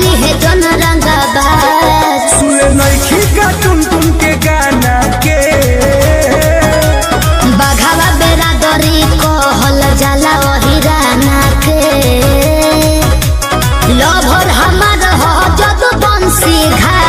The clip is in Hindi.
धली है जन रंगबाज सुने नइखी का टुन टुन के गाना के। बघावा बेरा दरी कहल जाला वही राना के। लभर हमार हो जद बंसी घा